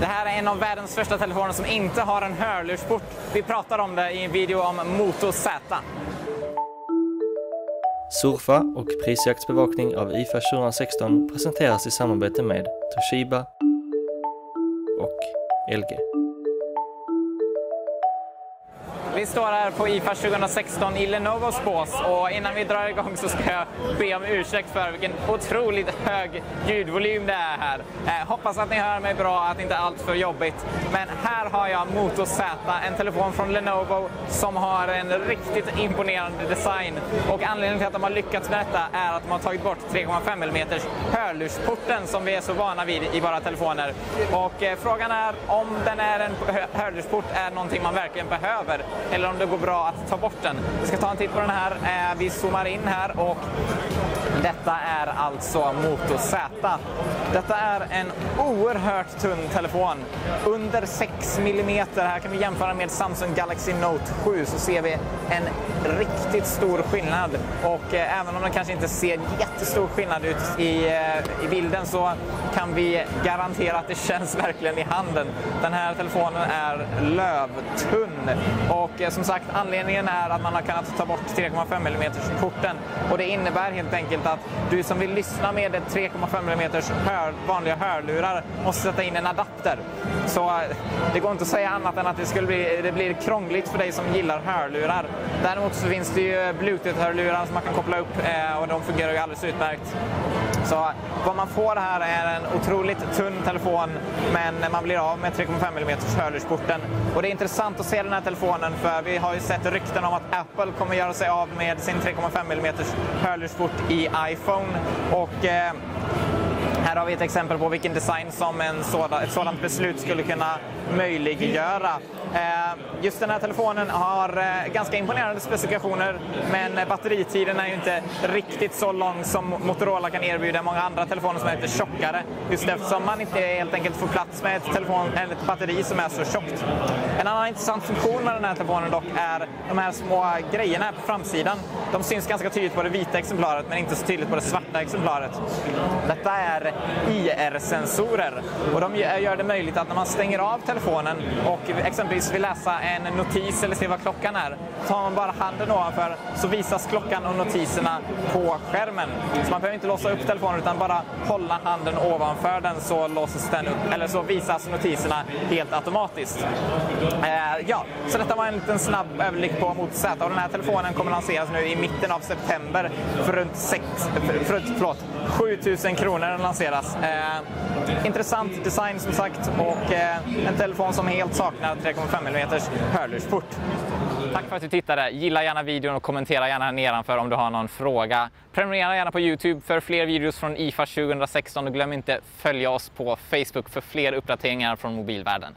Det här är en av världens första telefoner som inte har en hörlursport. Vi pratar om det i en video om Moto Z. Surfa och prisjaktsbevakning av IFA 2016 presenteras i samarbete med Toshiba och LG. Vi står här på IFA 2016 i Lenovos bås och innan vi drar igång så ska jag be om ursäkt för vilken otroligt hög ljudvolym det är här. Eh, hoppas att ni hör mig bra, att det inte är allt för jobbigt. Men här har jag Moto Z, en telefon från Lenovo som har en riktigt imponerande design. Och anledningen till att de har lyckats med detta är att de har tagit bort 3,5 mm hörlursporten som vi är så vana vid i våra telefoner. Och eh, frågan är om den är en hörlursport är någonting man verkligen behöver eller om det går bra att ta bort den. Vi ska ta en titt på den här. Eh, vi zoomar in här och detta är alltså Moto Z. Detta är en oerhört tunn telefon. Under 6 mm. Här kan vi jämföra med Samsung Galaxy Note 7 så ser vi en riktigt stor skillnad. Och eh, även om den kanske inte ser jättestor skillnad ut i, eh, i bilden så kan vi garantera att det känns verkligen i handen. Den här telefonen är lövtunn. Och eh, som sagt, anledningen är att man har kunnat ta bort 3,5 mm korten. Och det innebär helt enkelt att du som vill lyssna med 3,5 mm hör, vanliga hörlurar måste sätta in en adapter. Så eh, det går inte att säga annat än att det, skulle bli, det blir krångligt för dig som gillar hörlurar. Däremot så finns det ju bluetooth-hörlurar som man kan koppla upp eh, och de fungerar ju alldeles utmärkt. Så eh, vad man får här är en otroligt tunn telefon men man blir av med 3,5 mm hörlursporten. Och det är intressant att se den här telefonen för vi har ju sett rykten om att Apple kommer göra sig av med sin 3,5 mm hörlursport i iPhone. Och, eh, har vi ett exempel på vilken design som en sådan, ett sådant beslut skulle kunna möjliggöra. Eh, just den här telefonen har eh, ganska imponerande specifikationer men batteritiden är ju inte riktigt så lång som Motorola kan erbjuda många andra telefoner som är lite tjockare. Just eftersom man inte helt enkelt får plats med ett, telefon, eller ett batteri som är så tjockt. En annan intressant funktion med den här telefonen dock är de här små grejerna på framsidan. De syns ganska tydligt på det vita exemplaret men inte så tydligt på det svarta exemplaret. Detta är IR-sensorer och de gör det möjligt att när man stänger av telefonen och exempelvis vill läsa en notis eller se vad klockan är, tar man bara handen ovanför så visas klockan och notiserna på skärmen. Så man behöver inte låsa upp telefonen utan bara hålla handen ovanför den så låses den upp, eller så visas notiserna helt automatiskt. Eh, ja, så detta var en liten snabb överblick på Moto Z och den här telefonen kommer lanseras nu i mitten av september för runt, sex, för, förlåt, 7000 kronor den lanseras. Eh, intressant design som sagt och eh, en telefon som helt saknar 3,5 mm hörlursport. Tack för att du tittade. Gilla gärna videon och kommentera gärna här nedanför om du har någon fråga. Prenumerera gärna på Youtube för fler videos från IFA 2016 och glöm inte följa oss på Facebook för fler uppdateringar från mobilvärlden.